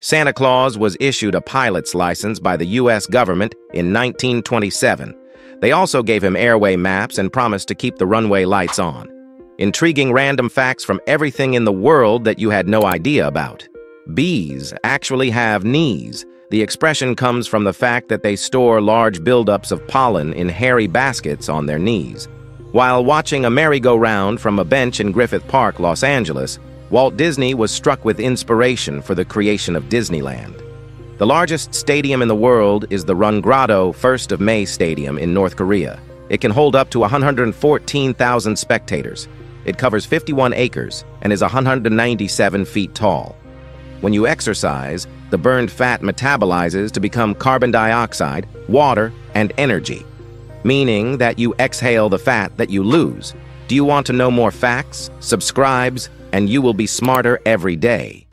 Santa Claus was issued a pilot's license by the U.S. government in 1927. They also gave him airway maps and promised to keep the runway lights on. Intriguing random facts from everything in the world that you had no idea about. Bees actually have knees. The expression comes from the fact that they store large buildups of pollen in hairy baskets on their knees. While watching a merry-go-round from a bench in Griffith Park, Los Angeles, Walt Disney was struck with inspiration for the creation of Disneyland. The largest stadium in the world is the Rungrado 1st of May Stadium in North Korea. It can hold up to 114,000 spectators. It covers 51 acres and is 197 feet tall. When you exercise, the burned fat metabolizes to become carbon dioxide, water, and energy, meaning that you exhale the fat that you lose. Do you want to know more facts? Subscribes, and you will be smarter every day.